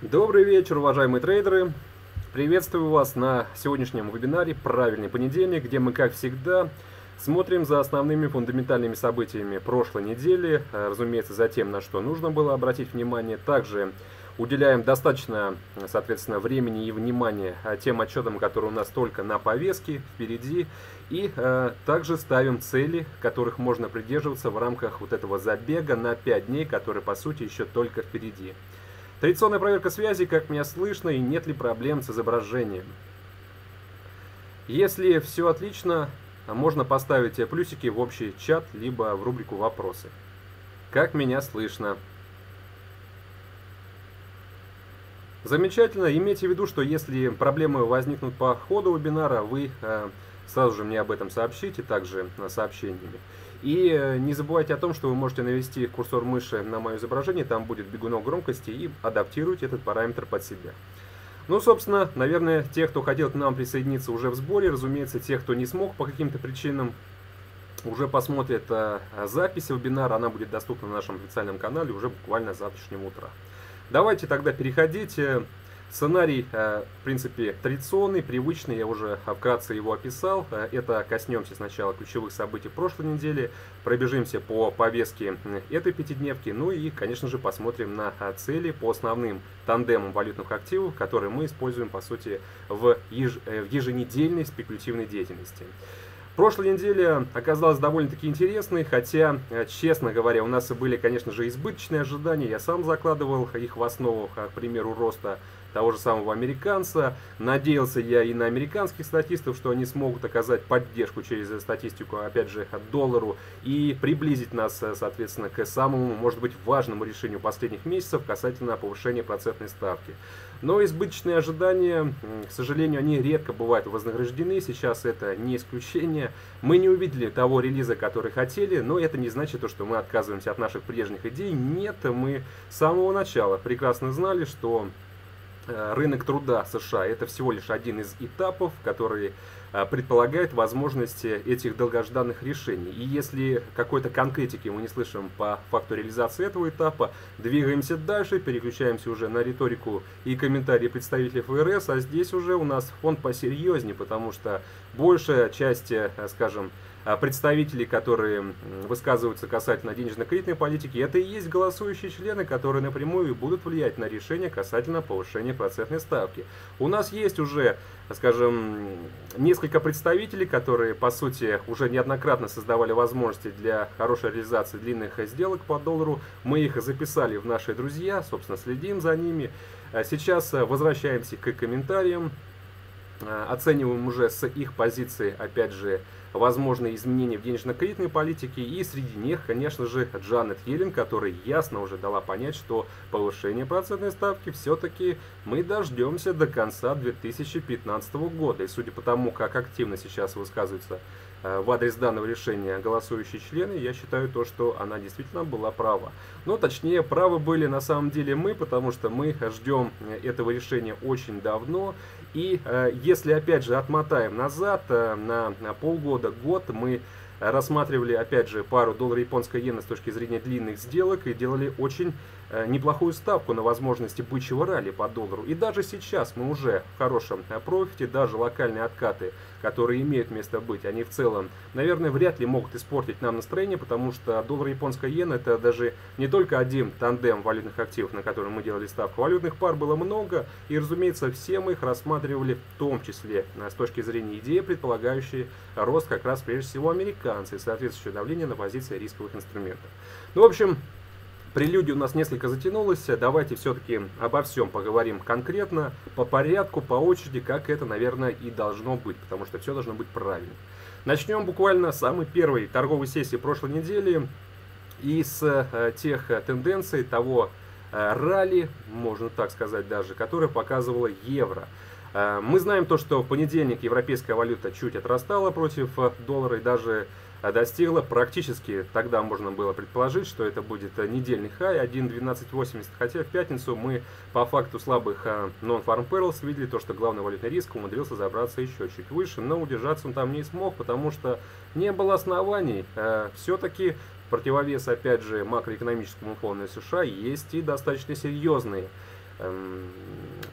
Добрый вечер, уважаемые трейдеры! Приветствую вас на сегодняшнем вебинаре «Правильный понедельник», где мы, как всегда, смотрим за основными фундаментальными событиями прошлой недели, э, разумеется, за тем, на что нужно было обратить внимание. Также уделяем достаточно, соответственно, времени и внимания э, тем отчетам, которые у нас только на повестке впереди. И э, также ставим цели, которых можно придерживаться в рамках вот этого забега на 5 дней, который, по сути, еще только впереди. Традиционная проверка связи, как меня слышно и нет ли проблем с изображением. Если все отлично, можно поставить плюсики в общий чат, либо в рубрику «Вопросы». Как меня слышно? Замечательно. Имейте в виду, что если проблемы возникнут по ходу вебинара, вы э, сразу же мне об этом сообщите, также сообщениями. И э, не забывайте о том, что вы можете навести курсор мыши на мое изображение, там будет бегунок громкости и адаптируйте этот параметр под себя. Ну, собственно, наверное, те, кто хотел к нам присоединиться, уже в сборе. Разумеется, те, кто не смог по каким-то причинам, уже посмотрят э, запись вебинара. Она будет доступна на нашем официальном канале уже буквально с завтрашнего утра. Давайте тогда переходить Сценарий, э, в принципе, традиционный, привычный, я уже вкратце его описал. Э, это коснемся сначала ключевых событий прошлой недели, пробежимся по повестке этой пятидневки, ну и, конечно же, посмотрим на э, цели по основным тандемам валютных активов, которые мы используем, по сути, в еженедельной спекулятивной деятельности. Прошлая неделя оказалась довольно-таки интересной, хотя, честно говоря, у нас были, конечно же, избыточные ожидания. Я сам закладывал их в основу, к примеру, роста того же самого американца. Надеялся я и на американских статистов, что они смогут оказать поддержку через статистику, опять же, от доллару и приблизить нас, соответственно, к самому, может быть, важному решению последних месяцев касательно повышения процентной ставки. Но избыточные ожидания, к сожалению, они редко бывают вознаграждены. Сейчас это не исключение. Мы не увидели того релиза, который хотели, но это не значит, что мы отказываемся от наших прежних идей. Нет, мы с самого начала прекрасно знали, что Э, рынок труда США это всего лишь один из этапов, который э, предполагает возможности этих долгожданных решений. И если какой-то конкретики мы не слышим по факту реализации этого этапа, двигаемся дальше, переключаемся уже на риторику и комментарии представителей ФРС, а здесь уже у нас фонд посерьезнее, потому что большая часть, э, скажем, представителей, которые высказываются касательно денежно-кредитной политики, это и есть голосующие члены, которые напрямую будут влиять на решение касательно повышения процентной ставки. У нас есть уже, скажем, несколько представителей, которые, по сути, уже неоднократно создавали возможности для хорошей реализации длинных сделок по доллару. Мы их записали в наши друзья, собственно, следим за ними. А сейчас возвращаемся к комментариям, а, оцениваем уже с их позиции, опять же, возможные изменения в денежно-кредитной политике. И среди них, конечно же, Джанет Йеллен, которая ясно уже дала понять, что повышение процентной ставки все-таки мы дождемся до конца 2015 года. И судя по тому, как активно сейчас высказываются э, в адрес данного решения голосующие члены, я считаю то, что она действительно была права. Но точнее, правы были на самом деле мы, потому что мы ждем э, этого решения очень давно. И э, если опять же отмотаем назад э, на, полгода, год, мы рассматривали опять же пару доллара японской иены с точки зрения длинных сделок и делали очень Э, неплохую ставку на возможности бычьего ралли по доллару. И даже сейчас мы уже в хорошем профите, даже локальные откаты, которые имеют место быть, они в целом, наверное, вряд ли могут испортить нам настроение, потому что доллар японская иена это даже не только один тандем валютных активов, на котором мы делали ставку. Валютных пар было много, и, разумеется, все мы их рассматривали в том числе э, с точки зрения идеи, предполагающей рост как раз прежде всего американцы и соответствующее давление на позиции рисковых инструментов. Ну, в общем, Прелюдия у нас несколько затянулась, давайте все-таки обо всем поговорим конкретно, по порядку, по очереди, как это, наверное, и должно быть, потому что все должно быть правильно. Начнем буквально с самой первой торговой сессии прошлой недели и с э, тех тенденций того э, ралли, можно так сказать даже, которое показывало евро. Э, мы знаем то, что в понедельник европейская валюта чуть отрастала против доллара и даже достигла практически, тогда можно было предположить, что это будет недельный хай 1.1280, хотя в пятницу мы по факту слабых а, non-farm payrolls видели то, что главный валютный риск умудрился забраться еще чуть выше, но удержаться он там не смог, потому что не было оснований. А, Все-таки противовес, опять же, макроэкономическому фону США есть и достаточно серьезные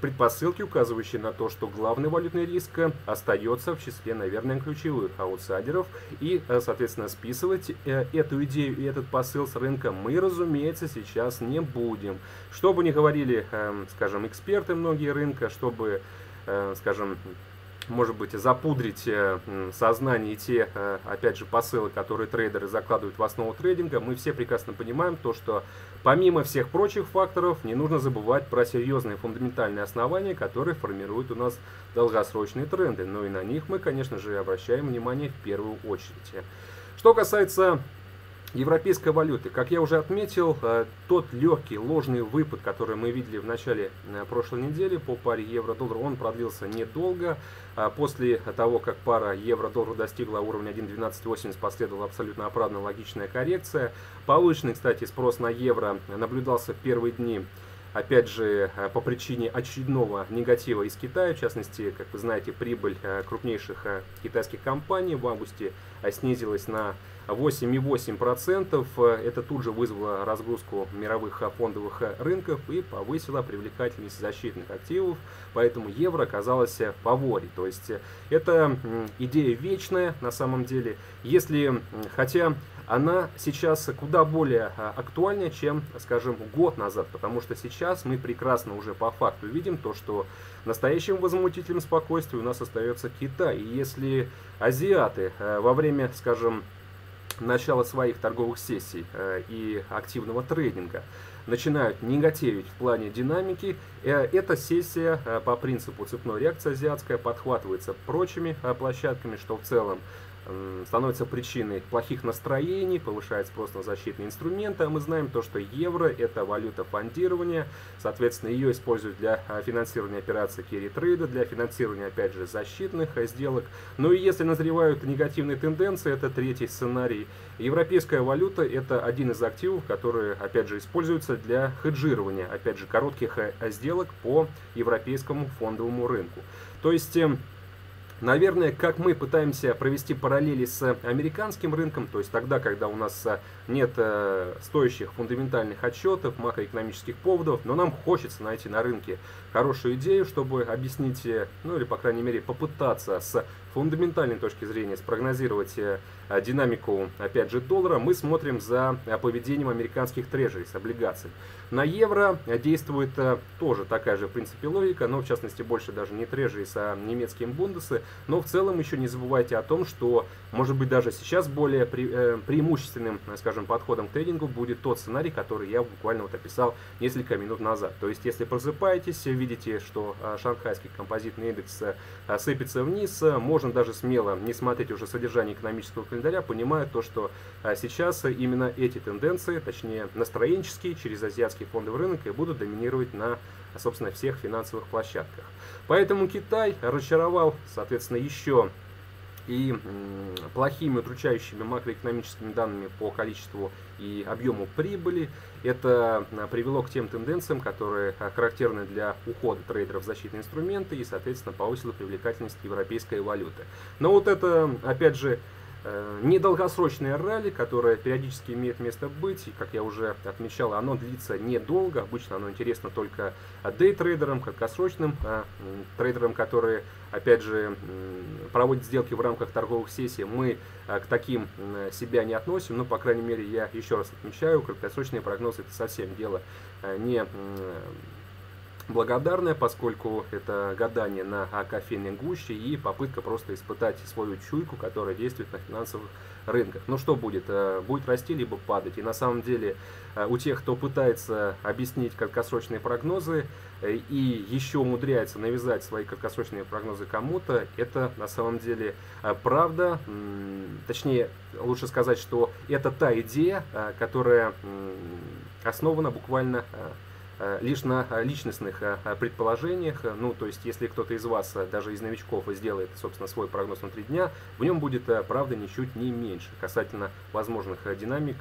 предпосылки, указывающие на то, что главный валютный риск остается в числе, наверное, ключевых аутсайдеров. И, э, соответственно, списывать э, эту идею и этот посыл с рынка мы, разумеется, сейчас не будем. Что бы ни говорили, эм, скажем, эксперты многие рынка, чтобы, э, скажем, может быть, запудрить э, сознание те, э, опять же, посылы, которые трейдеры закладывают в основу трейдинга, мы все прекрасно понимаем то, что помимо всех прочих факторов, не нужно забывать про серьезные фундаментальные основания, которые формируют у нас долгосрочные тренды. Но и на них мы, конечно же, обращаем внимание в первую очередь. Что касается европейской валюты. Как я уже отметил, э, тот легкий ложный выпад, который мы видели в начале э, прошлой недели по паре евро-доллар, он продлился недолго. А после того, как пара евро-доллара достигла уровня 1.1280, последовала абсолютно оправданная логичная коррекция. Повышенный, кстати, спрос на евро наблюдался в первые дни опять же, э, по причине очередного негатива из Китая, в частности, как вы знаете, прибыль крупнейших китайских компаний в августе снизилась на 8,8%. Это тут же вызвало разгрузку мировых фондовых рынков и повысило привлекательность защитных активов, поэтому евро оказалось в. То есть это идея вечная на самом деле. Если, хотя она сейчас куда более а, актуальнее, чем, скажем, год назад, потому что сейчас мы прекрасно уже по факту видим то, что настоящим возмутителем спокойствия у нас остается Китай. И если азиаты во время, скажем, начала своих торговых сессий э, и активного трейдинга. Начинают негативить в плане динамики, э, эта сессия э, по принципу цепной реакции азиатская подхватывается прочими площадками, что в целом становится причиной плохих настроений, повышает спрос на защитные инструменты. А мы знаем то, что евро – это валюта фондирования, соответственно, ее используют для а, финансирования операций керри трейда, для финансирования, опять же, защитных а, сделок. Ну и если назревают негативные тенденции, это третий сценарий. Европейская валюта – это один из активов, которые, опять же, используются для хеджирования, опять же, коротких а, сделок по европейскому фондовому рынку. То есть эм, Наверное, как мы пытаемся провести параллели с американским рынком, то есть тогда, когда у нас э, нет э, стоящих фундаментальных отчетов, макроэкономических поводов, но нам хочется найти на рынке хорошую идею, чтобы объяснить, э, ну или по крайней мере попытаться с фундаментальной точки зрения спрогнозировать э, динамику, опять же, доллара, мы смотрим за поведением американских трежерис, облигаций. На евро действует тоже такая же, в принципе, логика, но в частности больше даже не трежерис, а немецкие бундесы. Но в целом еще не забывайте о том, что может быть даже сейчас более пре преимущественным, скажем, подходом к трейдингу будет тот сценарий, который я буквально вот описал несколько минут назад. То есть, если просыпаетесь, видите, что шанхайский композитный индекс сыпется вниз, можно даже смело не смотреть уже содержание экономического календаря, понимая то, что а, сейчас именно эти тенденции, точнее настроенческие, через азиатский фондовый рынок и будут доминировать на собственно, всех финансовых площадках. Поэтому Китай разочаровал, соответственно, еще и плохими удручающими макроэкономическими данными по количеству и объему прибыли. Это а, привело к тем тенденциям, которые а, характерны для ухода трейдеров в защитные инструменты и, соответственно, повысило привлекательность европейской валюты. Но вот это, опять же, недолгосрочное ралли, которое периодически имеет место быть, и, как я уже отмечал, оно длится недолго, обычно оно интересно только дейтрейдерам, краткосрочным а, трейдерам, которые, опять же, проводят сделки в рамках торговых сессий. Мы а, к таким себя не относим, но, по крайней мере, я еще раз отмечаю, краткосрочные прогнозы это совсем дело а, не благодарная, поскольку это гадание на кофейной гуще и попытка просто испытать свою чуйку, которая действует на финансовых рынках. Ну что будет? Э, будет расти либо падать. И на самом деле э, у тех, кто пытается объяснить краткосрочные прогнозы э, и еще умудряется навязать свои краткосрочные прогнозы кому-то, это на самом деле правда. Точнее, лучше сказать, что это та идея, которая основана буквально лишь на э, личностных э, предположениях, ну, то есть, если кто-то из вас, даже из новичков, сделает, собственно, свой прогноз на три дня, в нем будет, правда, ничуть не меньше касательно возможных динамик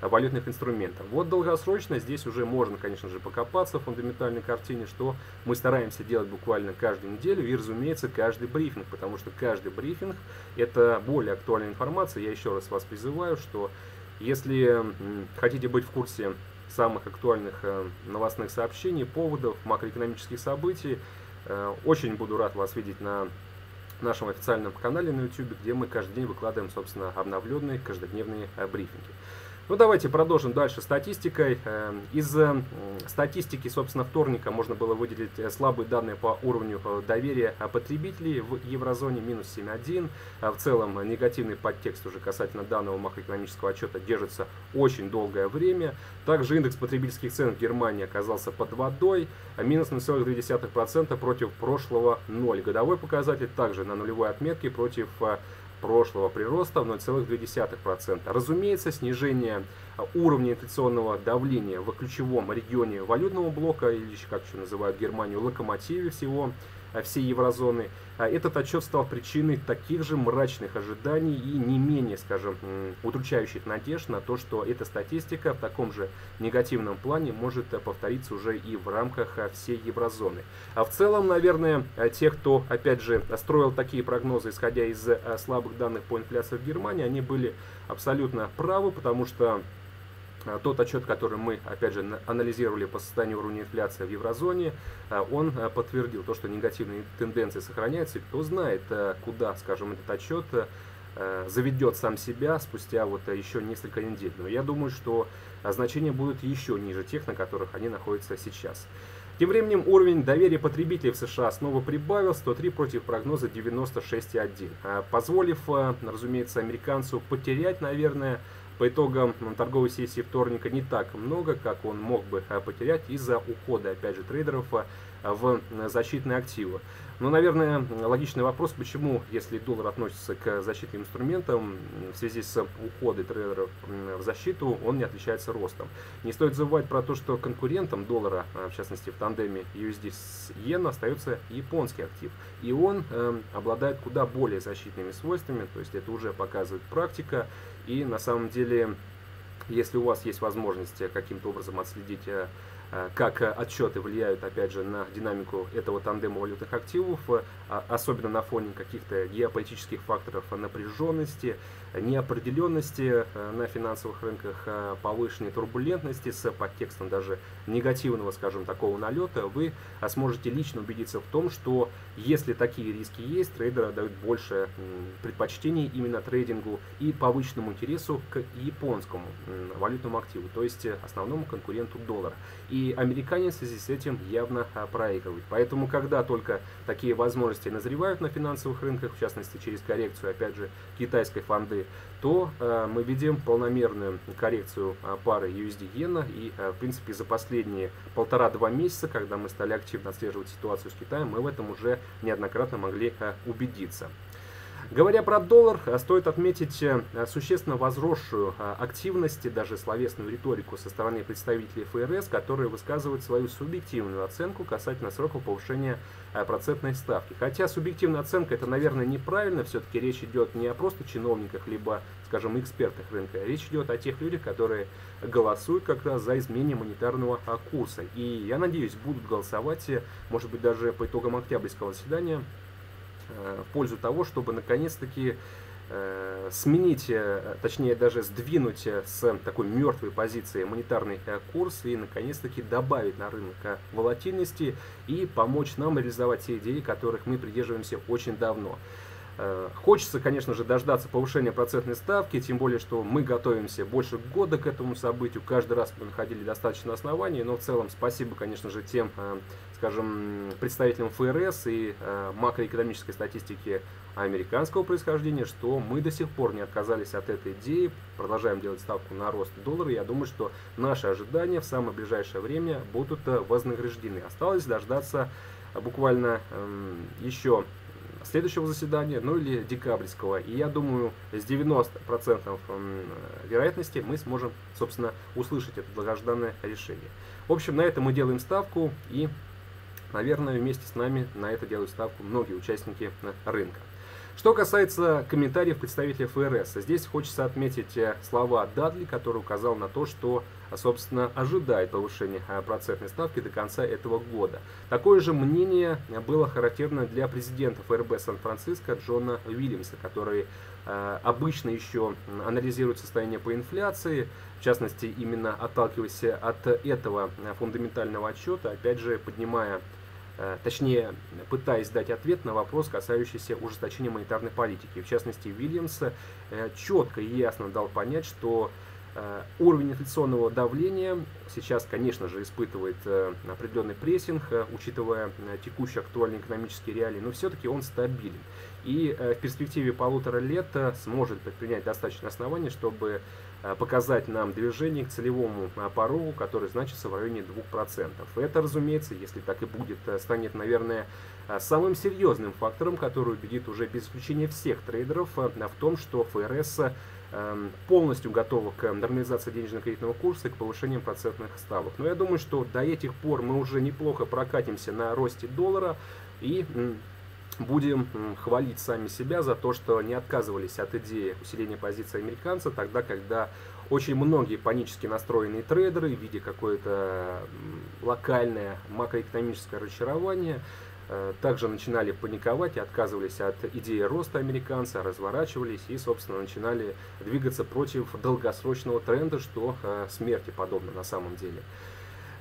валютных инструментов. Вот долгосрочно здесь уже можно, конечно же, покопаться в фундаментальной картине, что мы стараемся делать буквально каждую неделю и, разумеется, каждый брифинг, потому что каждый брифинг – это более актуальная информация. Я еще раз вас призываю, что если хотите быть в курсе самых актуальных новостных сообщений, поводов, макроэкономических событий. Очень буду рад вас видеть на нашем официальном канале на YouTube, где мы каждый день выкладываем, собственно, обновленные каждодневные брифинги. Ну, давайте продолжим дальше статистикой. Эм, из э, статистики, собственно, вторника можно было выделить э, слабые данные по уровню э, доверия потребителей в еврозоне, минус 7,1. А в целом негативный подтекст уже касательно данного макроэкономического отчета держится очень долгое время. Также индекс потребительских цен в Германии оказался под водой, минус 0,2% против прошлого 0. Годовой показатель также на нулевой отметке против прошлого прироста в 0,2%. Разумеется, снижение уровня инфляционного давления в ключевом регионе валютного блока, или как еще называют Германию, локомотиве всего Э, всей еврозоны. А этот отчет стал причиной таких же мрачных ожиданий и не менее, скажем, удручающих надежд на то, что эта статистика в таком же негативном плане может э, повториться уже и в рамках э, всей еврозоны. А в целом, наверное, те, кто, опять же, строил такие прогнозы, исходя из слабых данных по инфляции в Германии, они были абсолютно правы, потому что тот отчет, который мы, опять же, анализировали по состоянию уровня инфляции в еврозоне, а, он а, подтвердил то, что негативные тенденции сохраняются. И кто знает, куда, скажем, этот отчет заведет сам себя спустя вот еще несколько недель. Но я думаю, что значения будут еще ниже тех, на которых они находятся сейчас. Тем временем уровень доверия потребителей в США снова прибавил 103 против прогноза 96,1, позволив, разумеется, американцу потерять, наверное, по итогам торговой сессии вторника не так много, как он мог бы э, потерять из-за ухода, опять же, трейдеров э, в защитные активы. Но, наверное, логичный вопрос, почему, если доллар относится к защитным инструментам, в связи с уходом трейдеров в защиту, он не отличается ростом. Не стоит забывать про то, что конкурентом доллара, э, в частности в тандеме USD с иена, остается японский актив. И он э, обладает куда более защитными свойствами, то есть это уже показывает практика. И на самом деле, если у вас есть возможность каким-то образом отследить э, Э, как э, отчеты влияют, опять же, на динамику этого тандема валютных активов, э, а, особенно на фоне каких-то геополитических факторов напряженности, неопределенности на финансовых рынках, повышенной турбулентности с подтекстом даже негативного, скажем, такого налета, вы сможете лично убедиться в том, что если такие риски есть, трейдеры дают больше предпочтений именно трейдингу и повышенному интересу к японскому валютному активу, то есть основному конкуренту доллара. И американец в связи с этим явно а, проигрывает. Поэтому, когда только такие возможности назревают на финансовых рынках, в частности через коррекцию, опять же, китайской фонды, то э, мы видим полномерную коррекцию э, пары USD-иена. И, э, в принципе, за последние полтора-два месяца, когда мы стали активно отслеживать ситуацию с Китаем, мы в этом уже неоднократно могли убедиться. Говоря про доллар, э, стоит отметить э, существенно возросшую э, активность и даже словесную риторику со стороны представителей ФРС, которые высказывают свою субъективную оценку касательно срока повышения процентной ставки. Хотя субъективная оценка это, наверное, неправильно, все-таки речь идет не о просто чиновниках, либо, скажем, экспертах рынка, речь идет о тех людях, которые голосуют как раз за изменение монетарного курса. И я надеюсь, будут голосовать, может быть, даже по итогам октябрьского заседания в пользу того, чтобы наконец-таки э, сменить, э, точнее даже сдвинуть с такой мертвой позиции монетарный курс и наконец-таки добавить на рынок волатильности и помочь нам реализовать те идеи, которых мы придерживаемся очень давно. Э, хочется, конечно же, дождаться повышения процентной ставки, тем более, что мы готовимся больше года к этому событию. Каждый раз мы находили достаточно оснований, но в целом спасибо, конечно же, тем, э, скажем, представителям ФРС и э, макроэкономической статистики американского происхождения, что мы до сих пор не отказались от этой идеи, продолжаем делать ставку на рост доллара. Я думаю, что наши ожидания в самое ближайшее время будут вознаграждены. Осталось дождаться буквально эм, еще следующего заседания, ну или декабрьского. И я думаю, с 90% вероятности мы сможем, собственно, услышать это долгожданное решение. В общем, на это мы делаем ставку и, наверное, вместе с нами на это делают ставку многие участники рынка. Что касается комментариев представителя ФРС, здесь хочется отметить э, слова Дадли, который указал на то, что собственно, ожидает повышения процентной ставки до конца этого года. Такое же мнение было характерно для президента ФРБ Сан-Франциско Джона Уильямса, который обычно еще анализирует состояние по инфляции, в частности, именно отталкиваясь от этого фундаментального отчета, опять же, поднимая Э, точнее, пытаясь дать ответ на вопрос, касающийся ужесточения монетарной политики. В частности, Вильямс э, четко и ясно дал понять, что э, уровень инфляционного давления сейчас, конечно же, испытывает определенный прессинг, учитывая текущие актуальные экономические реалии, но все-таки он стабилен. И в перспективе полутора лет сможет предпринять достаточно оснований, чтобы Э, показать нам движение к целевому э, порогу, который значится в районе 2%. Это, разумеется, если так и будет, э, станет, наверное, самым серьезным фактором, который убедит уже без исключения всех трейдеров в том, что ФРС полностью готова к нормализации денежно-кредитного курса и к повышению процентных ставок. Но я думаю, что до этих пор мы уже неплохо прокатимся на росте доллара и будем хвалить сами себя за то, что не отказывались от идеи усиления позиции американца, тогда, когда очень многие панически настроенные трейдеры, видя какое-то локальное макроэкономическое разочарование, э, также начинали паниковать и отказывались от идеи роста американца, разворачивались и, собственно, начинали двигаться против долгосрочного тренда, что э, смерти подобно на самом деле.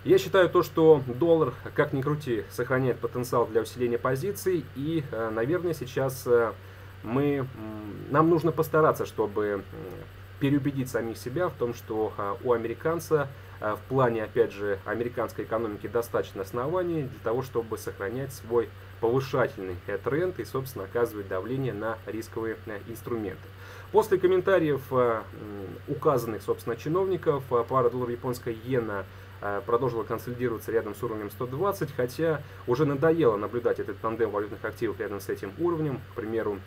Я считаю то, что доллар, как ни крути, сохраняет потенциал для усиления позиций. И, э, наверное, сейчас э, мы, нам нужно постараться, чтобы переубедить самих себя в том, что э, у американца в плане, опять же, американской экономики достаточно оснований для того, чтобы сохранять свой повышательный тренд и, собственно, оказывать давление на рисковые инструменты. После комментариев указанных, собственно, чиновников, пара доллар японская иена – Э, продолжила консолидироваться рядом с уровнем 120, хотя уже надоело наблюдать этот тандем валютных активов рядом с этим уровнем. К примеру,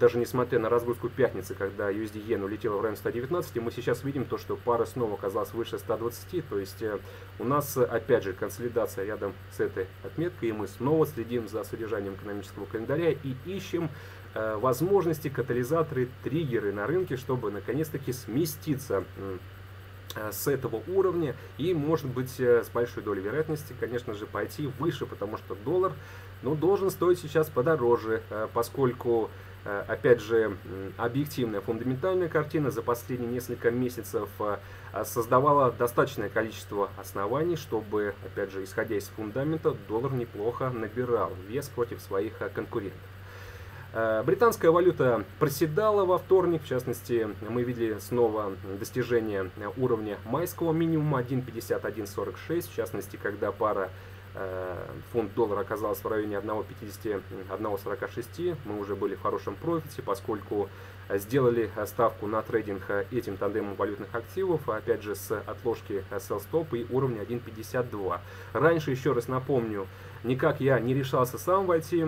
даже несмотря на разгрузку пятницы, когда USD Yen улетела в район 119, мы сейчас видим то, что пара снова оказалась выше 120, то есть э, у нас опять же консолидация рядом с этой отметкой, и мы снова следим за содержанием экономического календаря и ищем э, возможности, катализаторы, триггеры на рынке, чтобы наконец-таки сместиться Э, с этого уровня и может быть э, с большой долей вероятности, конечно же, пойти выше, потому что доллар ну, должен стоить сейчас подороже, э, поскольку, опять же, объективная фундаментальная картина за последние несколько месяцев создавала достаточное количество оснований, чтобы, опять же, исходя из фундамента, доллар неплохо набирал вес против своих конкурентов. Э, британская валюта проседала во вторник, в частности, мы видели снова достижение уровня майского минимума 1.5146, в частности, когда пара э, фунт доллара оказалась в районе 1.50, 1.46, мы уже были в хорошем профите, поскольку сделали ставку на трейдинг этим тандемом валютных активов, опять же с отложки sell stop и уровня 1.52. Раньше, еще раз напомню, никак я не решался сам войти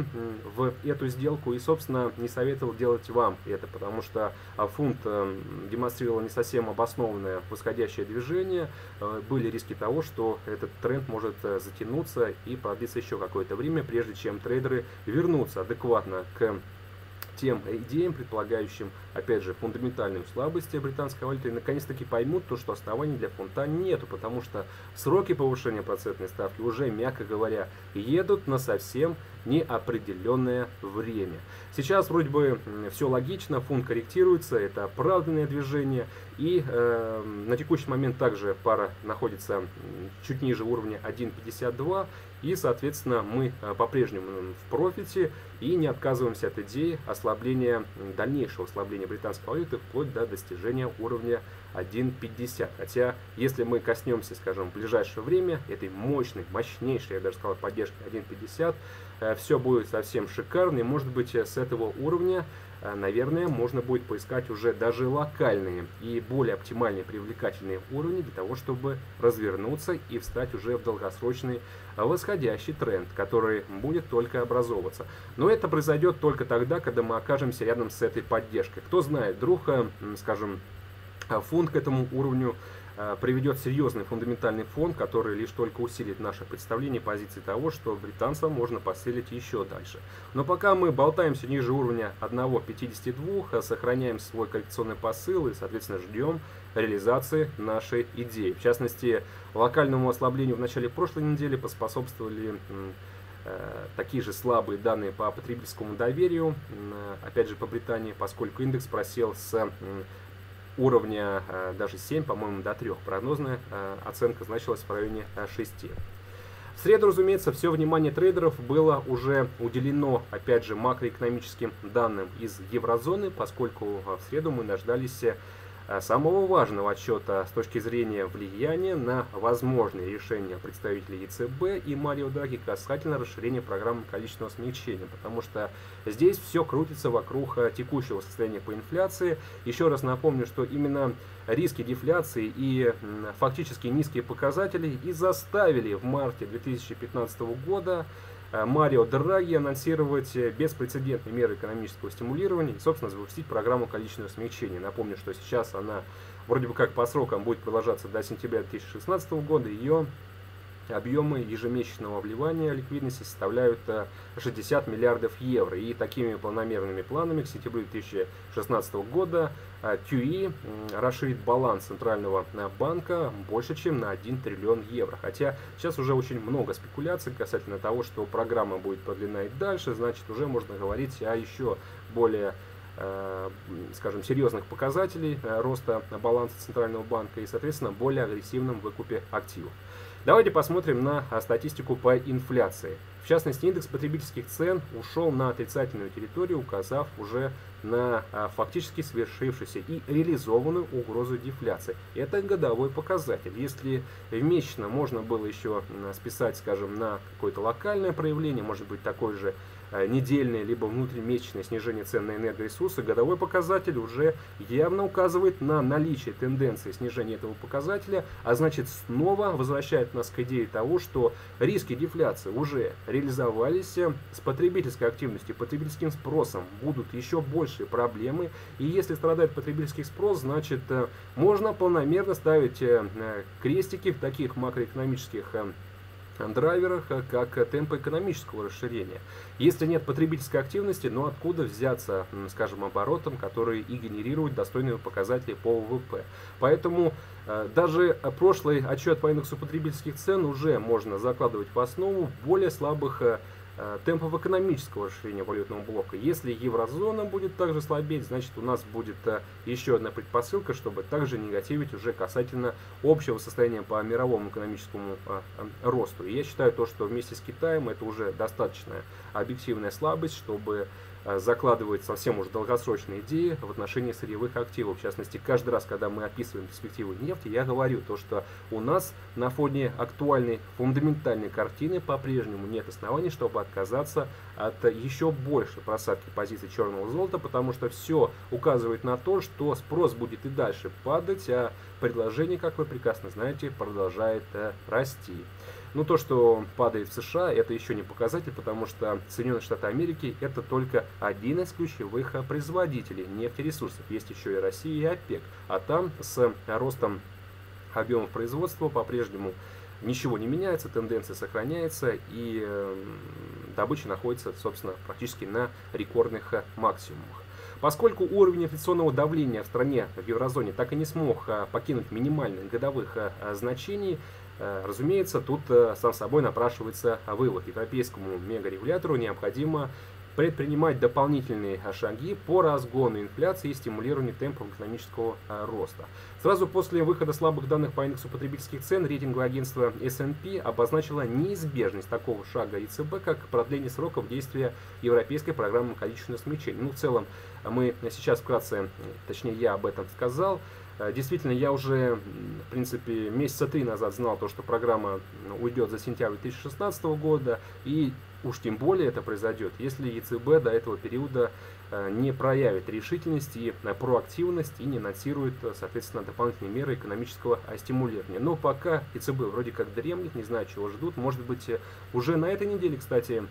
в эту сделку и, собственно, не советовал делать вам это, потому что а, фунт э, демонстрировал не совсем обоснованное восходящее движение, э, были риски того, что этот тренд может э, затянуться и продлиться еще какое-то время, прежде чем трейдеры вернутся адекватно к тем идеям, предполагающим, опять же, фундаментальную слабость британской валюты, и наконец-таки поймут то, что оснований для фунта нету, потому что сроки повышения процентной ставки уже, мягко говоря, едут на совсем неопределенное время. Сейчас вроде бы все логично, фунт корректируется, это оправданное движение, и э, на текущий момент также пара находится чуть ниже уровня 1.52, и, соответственно, мы э, по-прежнему в профите и не отказываемся от идеи ослабления, дальнейшего ослабления британской валюты вплоть до достижения уровня 1.50. Хотя, если мы коснемся, скажем, в ближайшее время этой мощной, мощнейшей, я даже сказал, поддержки 1.50, э, все будет совсем шикарно, и может быть э, с этого уровня Э, наверное, можно будет поискать уже даже локальные и более оптимальные привлекательные уровни для того, чтобы развернуться и встать уже в долгосрочный восходящий тренд, который будет только образовываться. Но это произойдет только тогда, когда мы окажемся рядом с этой поддержкой. Кто знает, вдруг, скажем, фунт к этому уровню Э, приведет серьезный фундаментальный фон, который лишь только усилит наше представление позиции того, что британцам можно посылить еще дальше. Но пока мы болтаемся ниже уровня 1.52, э, сохраняем свой коррекционный посыл и, соответственно, ждем реализации нашей идеи. В частности, локальному ослаблению в начале прошлой недели поспособствовали Э, такие же слабые данные по потребительскому доверию, опять же по Британии, поскольку индекс просел с уровня э, даже 7, по-моему, до 3. Прогнозная э, оценка значилась в районе 6. В среду, разумеется, все внимание трейдеров было уже уделено, опять же, макроэкономическим данным из еврозоны, поскольку в среду мы дождались Э, самого важного отчета с точки зрения влияния на возможные решения представителей ЕЦБ и Марио Драги касательно расширения программы количественного смягчения, потому что здесь все крутится вокруг э, текущего состояния по инфляции. Еще раз напомню, что именно риски дефляции и фактически низкие показатели и заставили в марте 2015 года Э, Марио Драги анонсировать э, беспрецедентные меры экономического стимулирования и, собственно, запустить программу количественного смягчения. Напомню, что сейчас она вроде бы как по срокам будет продолжаться до сентября 2016 года. Ее Объемы ежемесячного вливания ликвидности составляют 60 э, миллиардов евро. И такими планомерными планами к сентябрю 2016 года э, QE расширит баланс Центрального э, банка больше, чем на 1 триллион евро. Хотя сейчас уже очень много спекуляций касательно того, что программа будет продлена и дальше, значит уже можно говорить о еще более скажем, серьезных показателей роста баланса Центрального банка и, соответственно, более агрессивном выкупе активов. Давайте посмотрим на а, статистику по инфляции. В частности, индекс потребительских цен ушел на отрицательную территорию, указав уже на а, фактически свершившуюся и реализованную угрозу дефляции. Это годовой показатель. Если месячно можно было еще списать, скажем, на какое-то локальное проявление, может быть такой же недельное либо внутримесячное снижение цен на энергоресурсы, годовой показатель уже явно указывает на наличие тенденции снижения этого показателя, а значит снова возвращает нас к идее того, что риски дефляции уже реализовались, э, с потребительской активностью, потребительским спросом будут еще большие проблемы, и если страдает потребительский спрос, значит э, можно полномерно ставить крестики в таких макроэкономических драйверах, э, как темпы экономического расширения. Если нет потребительской активности, ну откуда взяться, скажем, оборотом, который и генерирует достойные показатели по ВВП. Поэтому э, даже прошлый отчет по индексу потребительских цен уже можно закладывать в основу более слабых Э, темпов экономического расширения валютного блока. Если еврозона будет также слабеть, значит у нас будет э, еще одна предпосылка, чтобы также негативить уже касательно общего состояния по мировому экономическому э, росту. И я считаю то, что вместе с Китаем это уже достаточная объективная слабость, чтобы Э, закладывает совсем уже долгосрочные идеи в отношении сырьевых активов. В частности, каждый раз, когда мы описываем перспективы нефти, я говорю то, что у нас на фоне актуальной фундаментальной картины по-прежнему нет оснований, чтобы отказаться от еще большей просадки позиций черного золота, потому что все указывает на то, что спрос будет и дальше падать, а предложение, как вы прекрасно знаете, продолжает э, расти. Ну, то, что падает в США, это еще не показатель, потому что Соединенные Штаты Америки это только один из ключевых производителей нефтересурсов. Есть еще и Россия и ОПЕК. А там с ростом объемов производства по-прежнему ничего не меняется, тенденция сохраняется и эм, добыча находится, собственно, практически на рекордных максимумах. Поскольку уровень инфляционного давления в стране в еврозоне так и не смог а, покинуть минимальных годовых значений, Э, разумеется, тут э, сам собой напрашивается вывод. Европейскому мегарегулятору необходимо предпринимать дополнительные шаги по разгону инфляции и стимулированию темпов экономического э, роста. Сразу после выхода слабых данных по индексу потребительских цен рейтинговое агентство S&P обозначило неизбежность такого шага ЕЦБ, как продление сроков действия европейской программы количественного смягчения. Ну, в целом, мы сейчас вкратце, точнее я об этом сказал, Э, действительно, я уже, в принципе, месяца три назад знал то, что программа уйдет за сентябрь 2016 года, и уж тем более это произойдет, если ЕЦБ до этого периода э, не проявит решительность и э, проактивность и не анонсирует, соответственно, дополнительные меры экономического стимулирования. Но пока ЕЦБ вроде как дремлет, не знаю, чего ждут. Может быть, уже на этой неделе, кстати,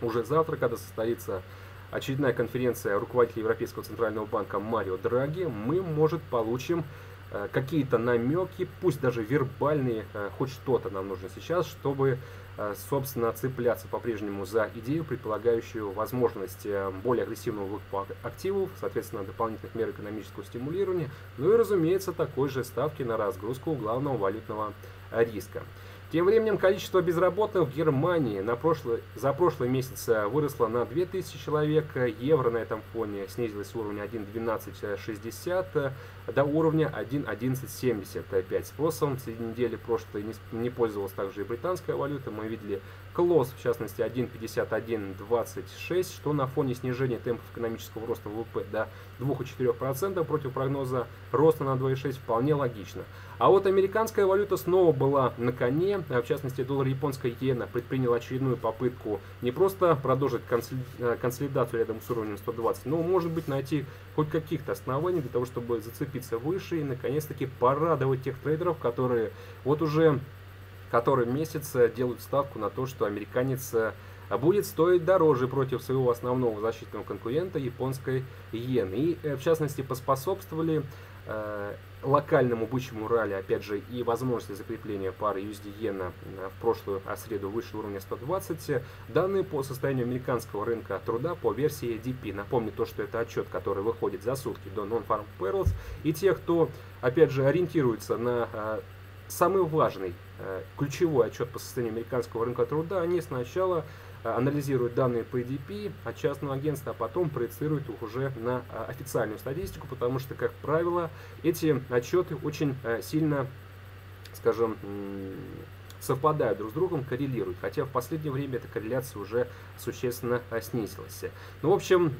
уже завтра, когда состоится очередная конференция руководителя Европейского центрального банка Марио Драги, мы, может, получим какие-то намеки, пусть даже вербальные, хоть что-то нам нужно сейчас, чтобы Э, собственно, цепляться по-прежнему за идею, предполагающую возможность э, более агрессивного выкупа активов, соответственно, дополнительных мер экономического стимулирования, ну и, разумеется, такой же ставки на разгрузку главного валютного риска. Тем временем количество безработных в Германии на прошлый, за прошлый месяц э, выросло на 2000 человек. Евро на этом фоне снизилось с уровня 1.1260 до уровня 1.1175. Спросом в середине недели прошлой не, не пользовалась также и британская валюта. Мы видели клосс, в частности 1.5126, что на фоне снижения темпов экономического роста ВВП до 2,4% против прогноза роста на 2,6% вполне логично. А вот американская валюта снова была на коне, в частности доллар японская иена предпринял очередную попытку не просто продолжить э, консолидацию рядом с уровнем 120, но может быть найти хоть каких-то оснований для того, чтобы зацепиться выше и наконец-таки порадовать тех трейдеров, которые вот уже который месяц э, делают ставку на то, что американец э, будет стоить дороже против своего основного защитного конкурента японской иены. И в частности поспособствовали Э, локальному бычьему ралли, опять же, и возможности закрепления пары USD-иена э, в прошлую а среду выше уровня 120, данные по состоянию американского рынка труда по версии DP. Напомню то, что это отчет, который выходит за сутки до Non-Farm Payrolls, и те, кто, опять же, ориентируется на э, самый важный, ключевой отчет по состоянию американского рынка труда, они сначала Э, анализирует данные по EDP от частного агентства, а потом проецирует их уже на э, официальную статистику, потому что, как правило, эти отчеты очень э, сильно, скажем, совпадают друг с другом, коррелируют. Хотя в последнее время эта корреляция уже существенно снизилась. Ну, в общем,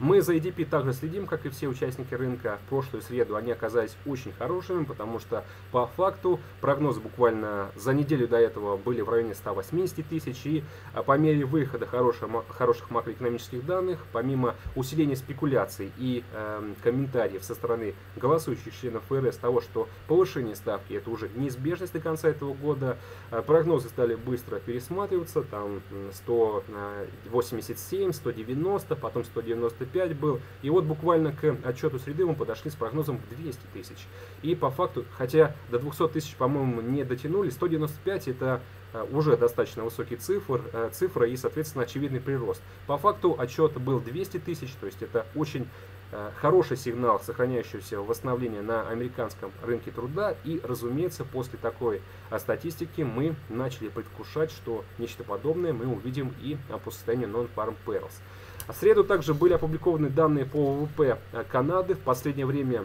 мы за EDP также следим, как и все участники рынка. В прошлую среду они оказались очень хорошими, потому что по факту прогнозы буквально за неделю до этого были в районе 180 тысяч. И а, по мере выхода хороших, хороших макроэкономических данных, помимо усиления спекуляций и э, комментариев со стороны голосующих членов ФРС того, что повышение ставки это уже неизбежность до конца этого года, э, прогнозы стали быстро пересматриваться, там 187, 190, потом 195 195 был. И вот буквально к отчету среды мы подошли с прогнозом в 200 тысяч. И по факту, хотя до 200 тысяч, по-моему, не дотянули, 195 это э, уже достаточно высокий цифр, э, цифра и, соответственно, очевидный прирост. По факту отчет был 200 тысяч, то есть это очень э, хороший сигнал сохраняющегося восстановления на американском рынке труда. И, разумеется, после такой статистики мы начали предвкушать, что нечто подобное мы увидим и по состоянию non-farm payrolls. В среду также были опубликованы данные по ВВП э, Канады. В последнее время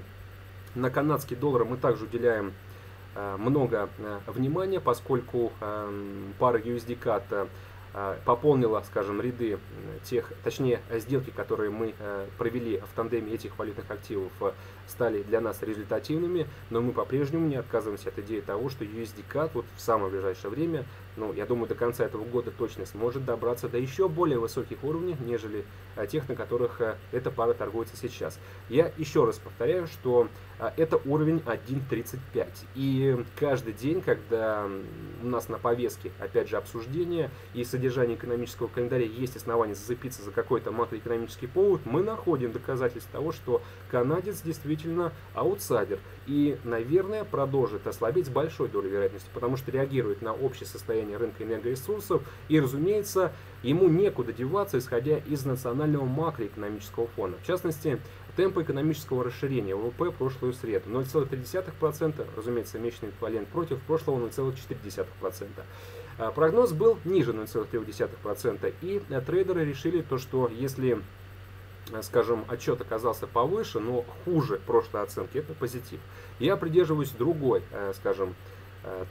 на канадский доллар мы также уделяем э, много э, внимания, поскольку эм, пара USD CAD а, пополнила, скажем, ряды тех, точнее, сделки, которые мы провели в тандеме этих валютных активов, стали для нас результативными, но мы по-прежнему не отказываемся от идеи того, что USD-CAD вот в самое ближайшее время, ну, я думаю, до конца этого года точно сможет добраться до еще более высоких уровней, нежели э, тех, на которых эта пара торгуется сейчас. Я еще раз повторяю, что это уровень 1.35. И каждый день, когда у нас на повестке, опять же, обсуждение и содержание экономического календаря есть основания зацепиться за какой-то макроэкономический повод, мы находим доказательства того, что канадец действительно аутсайдер. И, наверное, продолжит ослабеть с большой долей вероятности, потому что реагирует на общее состояние рынка энергоресурсов. И, разумеется, ему некуда деваться, исходя из национального макроэкономического фона. В частности, темпы экономического расширения ВВП прошлую среду 0,3%, разумеется, месячный эквивалент против прошлого 0,4%. А, прогноз был ниже 0,3%, и э, трейдеры решили то, что если скажем, отчет оказался повыше, но хуже прошлой оценки, это позитив. Я придерживаюсь другой, э, скажем,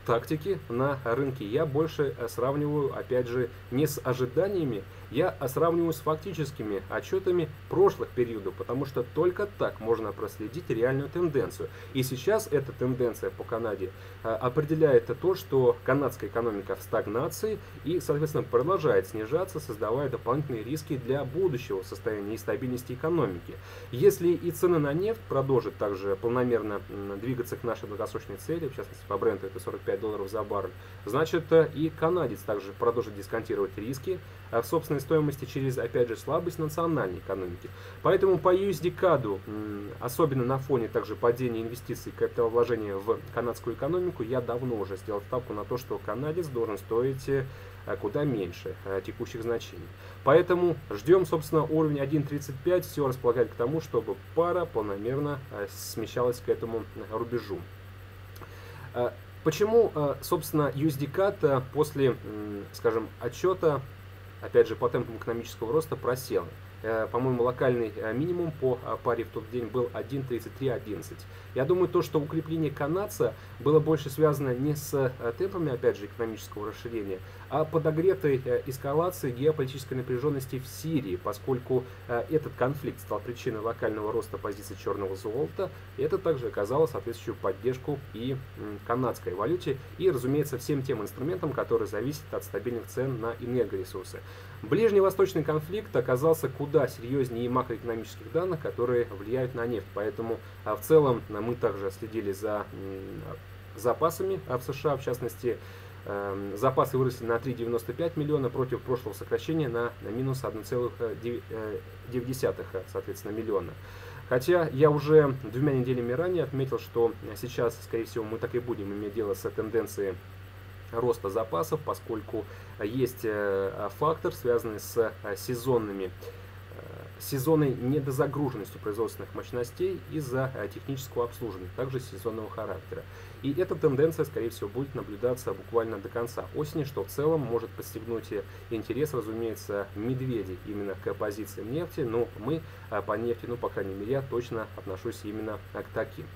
тактики на рынке. Я больше сравниваю, опять же, не с ожиданиями, я сравниваю с фактическими отчетами прошлых периодов, потому что только так можно проследить реальную тенденцию. И сейчас эта тенденция по Канаде а, определяет то, что канадская экономика в стагнации и, соответственно, продолжает снижаться, создавая дополнительные риски для будущего состояния и стабильности экономики. Если и цены на нефть продолжат также планомерно двигаться к нашей долгосрочной цели, в частности по бренду это 45 долларов за баррель, значит и канадец также продолжит дисконтировать риски, а, собственно производственной стоимости через, опять же, слабость национальной экономики. Поэтому по USD-каду, особенно на фоне также падения инвестиций и капиталовложения в канадскую экономику, я давно уже сделал ставку на то, что канадец должен стоить э, куда меньше э, текущих значений. Поэтому ждем, собственно, уровень 1.35, все располагает к тому, чтобы пара полномерно э, смещалась к этому рубежу. Почему, собственно, USD-CAT после, скажем, отчета, опять же, по темпам экономического роста просел? Э, по-моему, локальный э, минимум по э, паре в тот день был 1.3311. Я думаю, то, что укрепление канадца было больше связано не с темпами, опять же, экономического расширения, а подогретой эскалации геополитической напряженности в Сирии, поскольку этот конфликт стал причиной локального роста позиций черного золота, это также оказало соответствующую поддержку и канадской валюте, и, разумеется, всем тем инструментам, которые зависят от стабильных цен на энергоресурсы. Ближневосточный конфликт оказался куда серьезнее макроэкономических данных, которые влияют на нефть. Поэтому а, в целом мы также следили за запасами в США, в частности, эм, запасы выросли на 3,95 миллиона против прошлого сокращения на, на минус 1,9 э, соответственно, миллиона. Хотя я уже двумя неделями ранее отметил, что сейчас, скорее всего, мы так и будем иметь дело с тенденцией роста запасов, поскольку есть э, фактор, связанный с э, сезонными э, сезонной недозагруженностью производственных мощностей из-за технического обслуживания, также сезонного характера. И эта тенденция, скорее всего, будет наблюдаться буквально до конца осени, что в целом может подстегнуть интерес, разумеется, медведей именно к позициям нефти. Но мы по нефти, ну, по крайней мере, я точно отношусь именно к таким.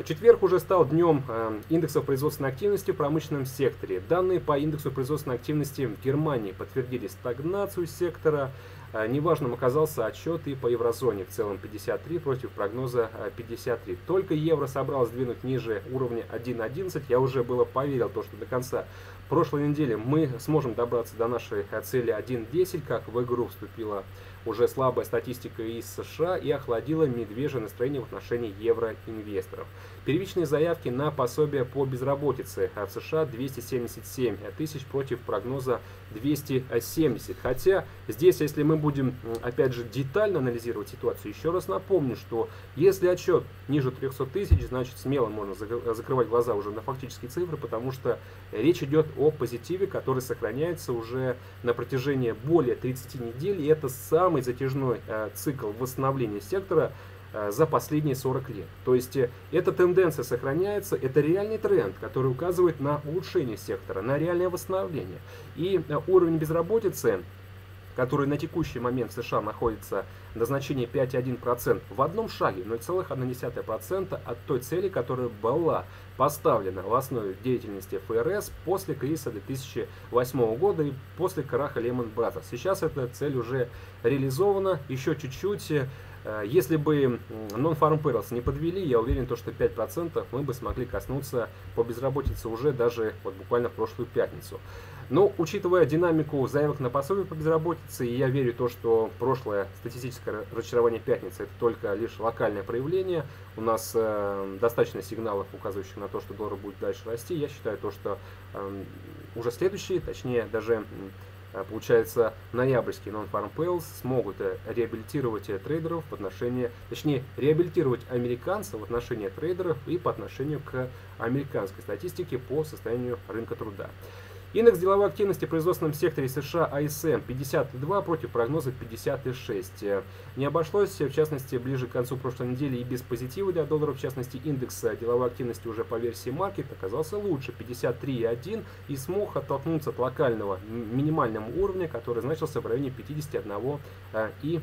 А четверг уже стал днем э, индексов производственной активности в промышленном секторе. Данные по индексу производственной активности в Германии подтвердили стагнацию сектора. Э, неважным оказался отчет и по еврозоне. В целом 53 против прогноза 53. Э, Только евро собралось сдвинуть ниже уровня 1.11. Я уже было поверил, то, что до конца прошлой недели мы сможем добраться до нашей цели 1.10, как в игру вступила уже слабая статистика из США и охладила медвежье настроение в отношении евроинвесторов. Первичные заявки на пособие по безработице в США 277 тысяч против прогноза 270. Хотя здесь, если мы будем, опять же, детально анализировать ситуацию, еще раз напомню, что если отчет ниже 300 тысяч, значит смело можно закрывать глаза уже на фактические цифры, потому что речь идет о позитиве, который сохраняется уже на протяжении более 30 недель, и это самый затяжной э, цикл восстановления сектора за последние 40 лет. То есть э, эта тенденция сохраняется, это реальный тренд, который указывает на улучшение сектора, на реальное восстановление. И э, уровень безработицы, который на текущий момент в США находится на значении 5,1% в одном шаге, 0,1% от той цели, которая была поставлена в основе деятельности ФРС после кризиса 2008 года и после краха Lehman Brothers. Сейчас эта цель уже реализована, еще чуть-чуть Э, если бы Non-Farm Payrolls не подвели, я уверен, то, что 5% мы бы смогли коснуться по безработице уже даже вот буквально в прошлую пятницу. Но учитывая динамику заявок на пособие по безработице, я верю в то, что прошлое статистическое разочарование пятницы это только лишь локальное проявление. У нас э, достаточно сигналов, указывающих на то, что доллар будет дальше расти. Я считаю то, что э, уже следующие, точнее даже Э, получается, ноябрьские non-farm payrolls смогут э, реабилитировать э, трейдеров в отношении, точнее, реабилитировать американцев в отношении трейдеров и по отношению к американской статистике по состоянию рынка труда. Индекс деловой активности в производственном секторе США ISM 52 против прогноза 56. Не обошлось, в частности, ближе к концу прошлой недели и без позитива для доллара, в частности, индекс деловой активности уже по версии Market оказался лучше 53,1 и смог оттолкнуться от локального минимального уровня, который значился в районе 51 э, и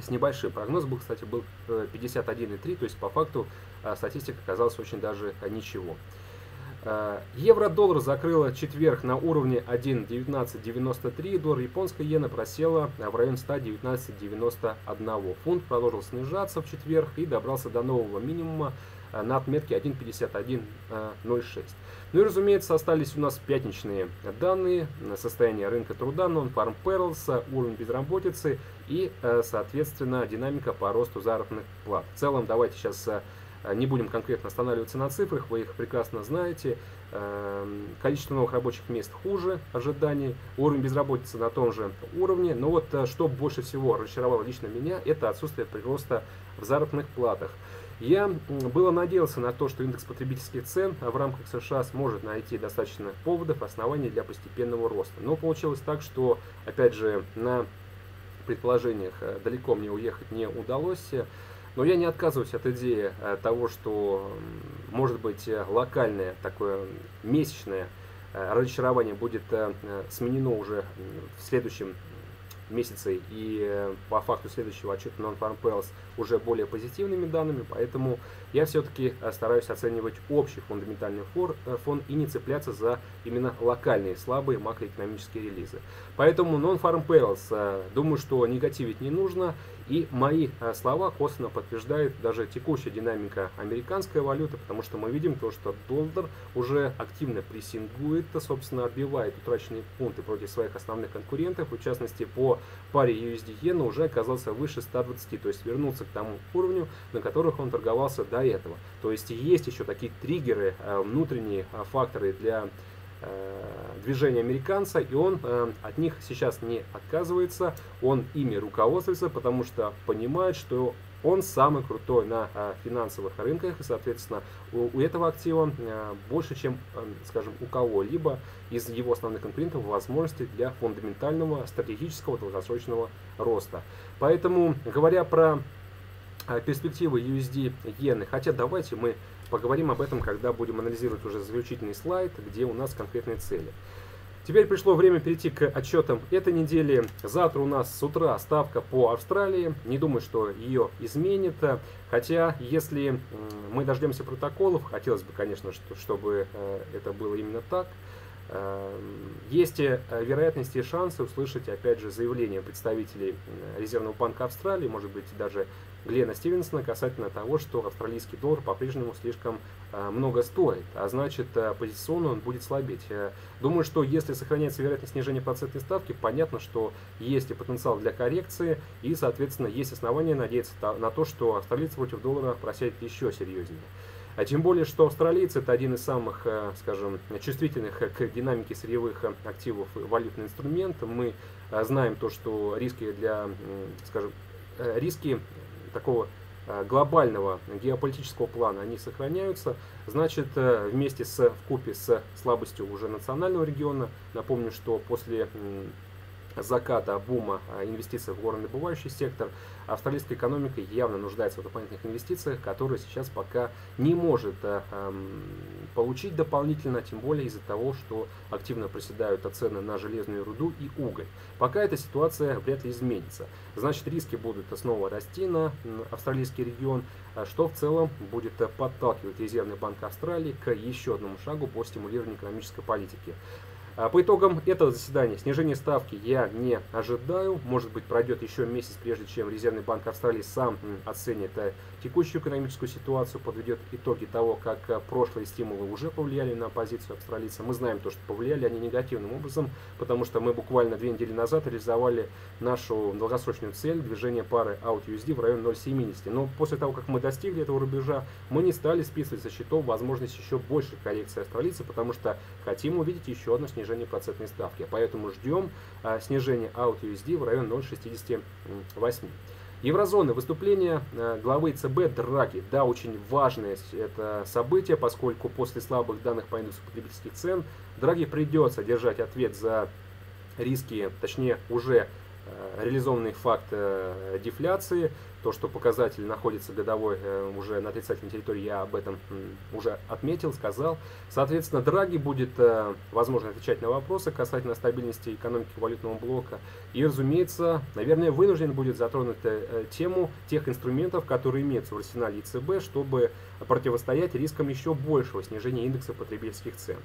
с небольшим. Прогноз был, кстати, был 51,3, э, то есть по факту э, статистика оказалась очень даже ничего. Э, евро-доллар закрыла четверг на уровне 1.1993, доллар японская иена просела в район 119.91. Фунт продолжил снижаться в четверг и добрался до нового минимума э, на отметке 1.5106. Ну и, разумеется, остались у нас пятничные данные, состояние рынка труда, non-farm payrolls, уровень безработицы и, соответственно, динамика по росту заработных плат. В целом, давайте сейчас не будем конкретно останавливаться на цифрах, вы их прекрасно знаете. Эм, количество новых рабочих мест хуже ожиданий, уровень безработицы на том же уровне. Но вот э, что больше всего разочаровало лично меня, это отсутствие прироста в заработных платах. Я было надеялся на то, что индекс потребительских цен в рамках США сможет найти достаточно поводов, оснований для постепенного роста. Но получилось так, что, опять же, на предположениях э, далеко мне уехать не удалось. Но я не отказываюсь от идеи э, того, что может быть э, локальное такое месячное э, разочарование будет сменено уже в следующем месяце и по факту следующего отчета Non-Farm Pals уже более позитивными данными, поэтому я все-таки стараюсь оценивать общий фундаментальный фон и не цепляться за именно локальные слабые макроэкономические релизы. Поэтому Non-Farm Pals, думаю, что негативить не нужно, и мои э, слова косвенно подтверждает даже текущая динамика американской валюты, потому что мы видим то, что доллар уже активно прессингует, собственно, отбивает утраченные пункты против своих основных конкурентов. В частности, по паре USD иена уже оказался выше 120, то есть вернулся к тому уровню, на которых он торговался до этого. То есть есть еще такие триггеры, э, внутренние э, факторы для Э, движения американца, и он от них сейчас не отказывается, он ими руководствуется, потому что понимает, что он самый крутой на финансовых рынках, и, соответственно, у, этого актива больше, чем, скажем, у кого-либо из его основных конкурентов возможности для фундаментального, стратегического, долгосрочного роста. Поэтому, говоря про перспективы USD иены, хотя давайте мы Поговорим об этом, когда будем анализировать уже заключительный слайд, где у нас конкретные цели. Теперь пришло время перейти к отчетам этой недели. Завтра у нас с утра ставка по Австралии. Не думаю, что ее изменит. Хотя, если мы дождемся протоколов, хотелось бы, конечно, чтобы э, это было именно так. Э, есть э, вероятности и шансы услышать, опять же, заявление представителей Резервного банка Австралии, может быть, даже Глена Стивенсона касательно того, что австралийский доллар по-прежнему слишком э, много стоит, а значит э, позиционно он будет слабеть. Э, думаю, что если сохраняется вероятность снижения процентной ставки, понятно, что есть и потенциал для коррекции, и, соответственно, есть основания надеяться на то, что австралийцы против доллара просядет еще серьезнее. А тем более, что австралийцы это один из самых, скажем, чувствительных к динамике сырьевых активов валютный инструмент. Мы знаем то, что риски для, скажем, риски такого э, глобального геополитического плана они сохраняются, значит э, вместе с в купе с слабостью уже национального региона, напомню, что после заката бума а, инвестиций в горнодобывающий сектор, австралийская экономика явно нуждается в дополнительных инвестициях, которые сейчас пока не может а, получить дополнительно, тем более из-за того, что активно проседают цены на железную руду и уголь. Пока эта ситуация вряд ли изменится. Значит, риски будут снова расти на австралийский регион, а что в целом будет подталкивать Резервный банк Австралии к еще одному шагу по стимулированию экономической политики. А по итогам этого заседания снижение ставки я не ожидаю. Может быть пройдет еще месяц, прежде чем Резервный банк Австралии сам оценит э, текущую экономическую ситуацию, подведет итоги того, как э, прошлые стимулы уже повлияли на позицию австралийца. Мы знаем то, что повлияли они негативным образом, потому что мы буквально две недели назад реализовали нашу долгосрочную цель движения пары OutUSD в район 0,70. Но после того, как мы достигли этого рубежа, мы не стали списывать со счетов возможность еще большей коррекции австралийца, потому что хотим увидеть еще одно снижение процентной ставки. Поэтому ждем а, снижения AUT в район 0,68. Еврозона. Выступление а, главы ЦБ Драги. Да, очень важное это событие, поскольку после слабых данных по индексу потребительских цен Драги придется держать ответ за риски, точнее уже а, реализованный факт э, дефляции, то, что показатель находится годовой э, уже на отрицательной территории, я об этом уже отметил, сказал. Соответственно, Драги будет, э, возможно, отвечать на вопросы касательно стабильности экономики валютного блока. И, разумеется, наверное, вынужден будет затронуть э, тему тех инструментов, которые имеются в арсенале ЕЦБ, чтобы противостоять рискам еще большего снижения индекса потребительских цен.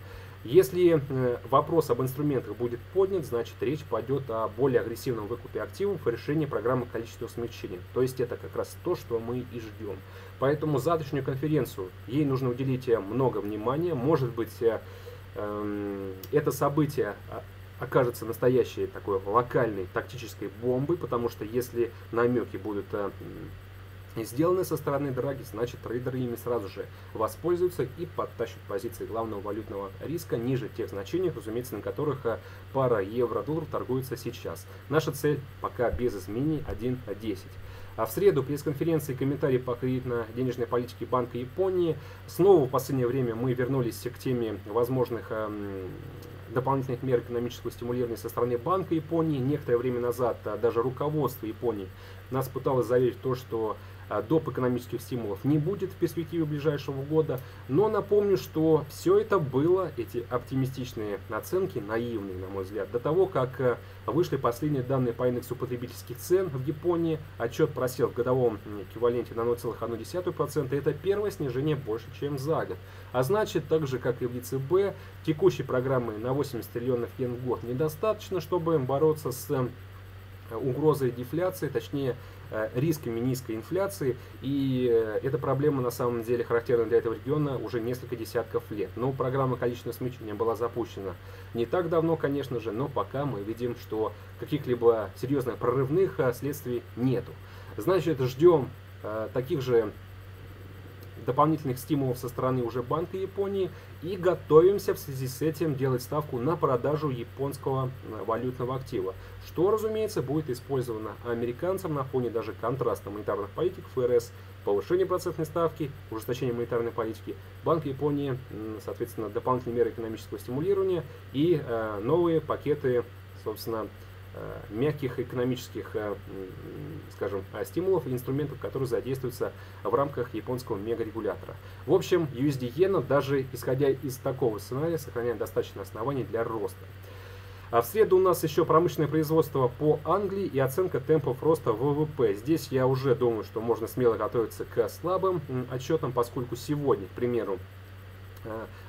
Если вопрос об инструментах будет поднят, значит речь пойдет о более агрессивном выкупе активов и решении программы количества смягчения. То есть это как раз то, что мы и ждем. Поэтому завтрашнюю конференцию, ей нужно уделить э, много внимания. Может быть, э, э, это событие а, окажется настоящей такой локальной тактической бомбой, потому что если намеки будут э, сделаны со стороны Драги, значит трейдеры ими сразу же воспользуются и подтащат позиции главного валютного риска ниже тех значений, разумеется, на которых э, пара евро-доллар торгуется сейчас. Наша цель пока без изменений 1.10. А в среду пресс-конференции комментарии по кредитно-денежной политике Банка Японии. Снова в последнее время мы вернулись к теме возможных эм, дополнительных мер экономического стимулирования со стороны Банка Японии. Некоторое время назад а, даже руководство Японии нас пыталось заверить в то, что доп. экономических стимулов не будет в перспективе ближайшего года. Но напомню, что все это было, эти оптимистичные оценки, наивные, на мой взгляд, до того, как э, вышли последние данные по индексу потребительских цен в Японии. Отчет просел в годовом эквиваленте на 0,1%. Это первое снижение больше, чем за год. А значит, так же, как и в ЕЦБ, текущей программы на 80 триллионов йен в год недостаточно, чтобы бороться с угрозой дефляции, точнее Э, рисками низкой инфляции. И э, эта проблема на самом деле характерна для этого региона уже несколько десятков лет. Но программа количественного смягчения была запущена не так давно, конечно же, но пока мы видим, что каких-либо серьезных прорывных э, следствий нету. Значит, ждем таких же дополнительных стимулов со стороны уже Банка Японии и готовимся в связи с этим делать ставку на продажу японского э, валютного актива, что, разумеется, будет использовано американцам на фоне даже контраста монетарных политик ФРС, повышения процентной ставки, ужесточения монетарной политики, Банк Японии, соответственно, дополнительные меры экономического стимулирования и э, новые пакеты, собственно, мягких экономических, э, скажем, э, стимулов и инструментов, которые задействуются в рамках японского мегарегулятора. В общем, USD иена, даже исходя из такого сценария, сохраняет достаточно оснований для роста. А в среду у нас еще промышленное производство по Англии и оценка темпов роста ВВП. Здесь я уже думаю, что можно смело готовиться к слабым отчетам, поскольку сегодня, к примеру, Э,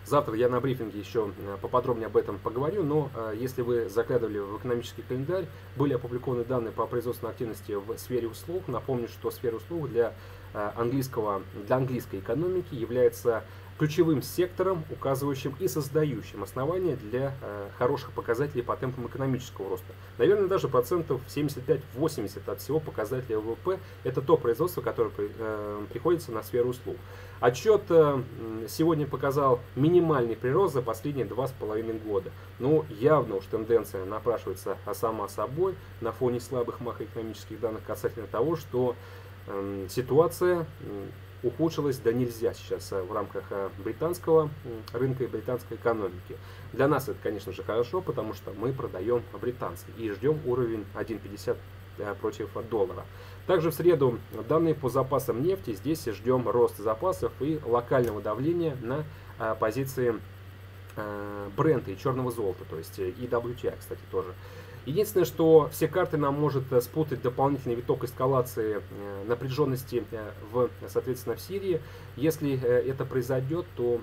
завтра я на брифинге еще э, поподробнее об этом поговорю, но э, если вы заглядывали в экономический календарь, были опубликованы данные по производственной активности в сфере услуг. Напомню, что сфера услуг для английского, для английской экономики является ключевым сектором, указывающим и создающим основания для э, хороших показателей по темпам экономического роста. Наверное, даже процентов 75-80 от всего показателя ВВП – это то производство, которое э, приходится на сферу услуг. Отчет э, сегодня показал минимальный прирост за последние два с половиной года. Ну, явно уж тенденция напрашивается а сама собой на фоне слабых макроэкономических данных касательно того, что э, ситуация ухудшилась да нельзя сейчас э, в рамках э, британского рынка и британской экономики. Для нас это, конечно же, хорошо, потому что мы продаем британцы и ждем уровень 1.50 э, против доллара. Также в среду данные по запасам нефти. Здесь ждем рост запасов и локального давления на позиции бренда и черного золота, то есть и WTI, кстати, тоже. Единственное, что все карты нам может э, спутать дополнительный виток эскалации э, напряженности э, в, соответственно, в Сирии. Если это произойдет, то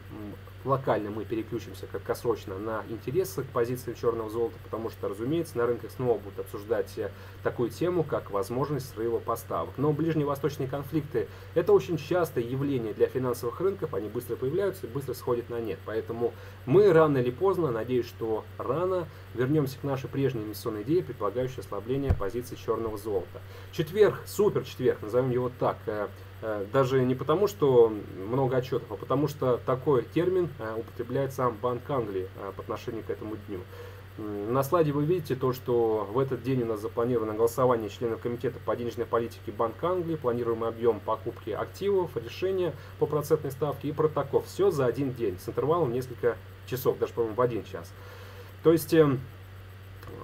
локально мы переключимся краткосрочно на интересы к позиции черного золота, потому что, разумеется, на рынках снова будут обсуждать э, такую тему, как возможность срыва поставок. Но ближневосточные конфликты – это очень частое явление для финансовых рынков, они быстро появляются и быстро сходят на нет. Поэтому мы рано или поздно, надеюсь, что рано, вернемся к нашей прежней инвестиционной идее, предполагающей ослабление позиции черного золота. Четверг, супер четверг, назовем его так, э, даже не потому, что много отчетов, а потому что такой термин э, употребляет сам Банк Англии э, по отношению к этому дню. На слайде вы видите то, что в этот день у нас запланировано голосование членов комитета по денежной политике Банка Англии, планируемый объем покупки активов, решения по процентной ставке и протокол. Все за один день с интервалом несколько часов, даже, по-моему, в один час. То есть эм,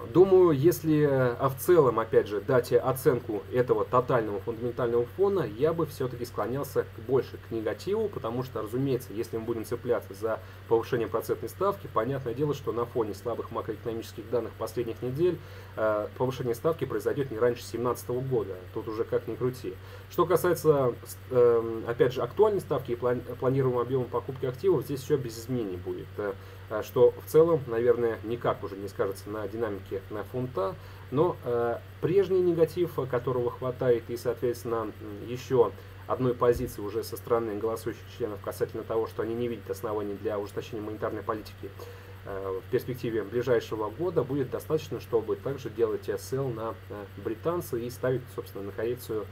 Думаю, если, а в целом, опять же, дать оценку этого тотального фундаментального фона, я бы все-таки склонялся больше к негативу, потому что, разумеется, если мы будем цепляться за повышение процентной ставки, понятное дело, что на фоне слабых макроэкономических данных последних недель э, повышение ставки произойдет не раньше 2017 года. Тут уже как ни крути. Что касается, э, опять же, актуальной ставки и планируемого объема покупки активов, здесь все без изменений будет. Э, что в целом, наверное, никак уже не скажется на динамике на фунта, но э, прежний негатив, которого хватает, и, соответственно, еще одной позиции уже со стороны голосующих членов касательно того, что они не видят оснований для ужесточения монетарной политики э, в перспективе ближайшего года, будет достаточно, чтобы также делать сел на э, британцы и ставить, собственно, на коррекцию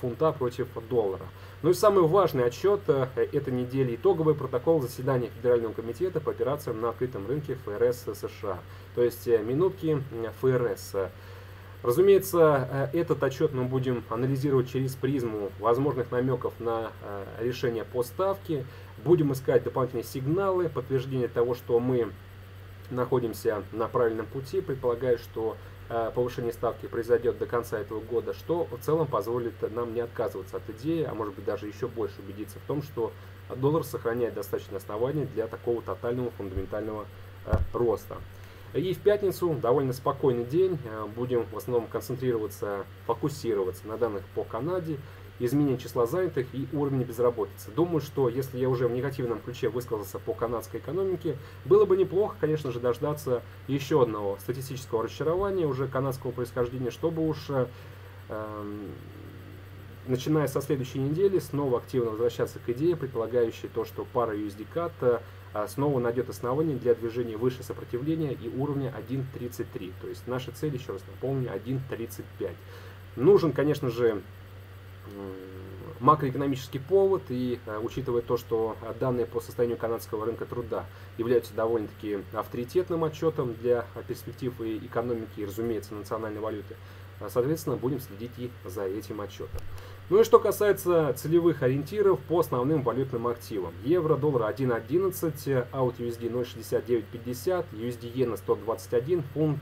фунта против доллара. Ну и самый важный отчет этой недели итоговый протокол заседания Федерального комитета по операциям на открытом рынке ФРС США. То есть минутки ФРС. Разумеется, этот отчет мы будем анализировать через призму возможных намеков на решение по ставке. Будем искать дополнительные сигналы, подтверждение того, что мы находимся на правильном пути, предполагая, что э, повышение ставки произойдет до конца этого года, что в целом позволит нам не отказываться от идеи, а может быть даже еще больше убедиться в том, что доллар сохраняет достаточно оснований для такого тотального фундаментального э, роста. И в пятницу довольно спокойный день, э, будем в основном концентрироваться, фокусироваться на данных по Канаде, изменение числа занятых и уровень безработицы. Думаю, что если я уже в негативном ключе высказался по канадской экономике, было бы неплохо, конечно же, дождаться еще одного статистического расчарования уже канадского происхождения, чтобы уж э, эм, начиная со следующей недели снова активно возвращаться к идее, предполагающей то, что пара USD CAT э, снова найдет основание для движения выше сопротивления и уровня 1.33. То есть наша цель, еще раз напомню, 1.35. Нужен, конечно же, макроэкономический повод и э, учитывая то, что данные по состоянию канадского рынка труда являются довольно-таки авторитетным отчетом для перспектив и экономики и, разумеется, национальной валюты, э, соответственно, будем следить и за этим отчетом. Ну и что касается целевых ориентиров по основным валютным активам. Евро, доллар 1.11, аут USD 0.6950, USD иена 121, фунт,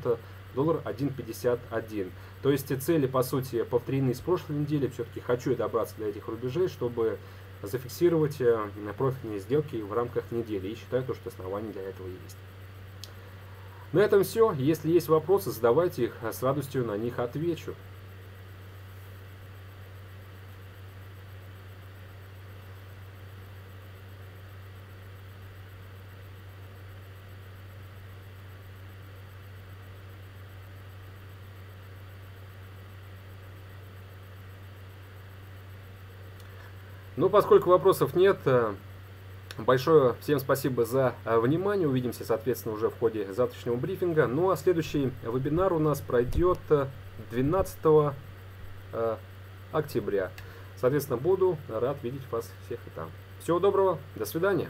доллар 1.51. То есть цели, по сути, повторены с прошлой недели. Все-таки хочу добраться до этих рубежей, чтобы зафиксировать э, профитные сделки в рамках недели. И считаю, то, что основания для этого есть. На этом все. Если есть вопросы, задавайте их. С радостью на них отвечу. Ну, поскольку вопросов нет, э, большое всем спасибо за э, внимание. Увидимся, соответственно, уже в ходе завтрашнего брифинга. Ну, а следующий вебинар у нас пройдет 12 э, октября. Соответственно, буду рад видеть вас всех и там. Всего доброго, до свидания.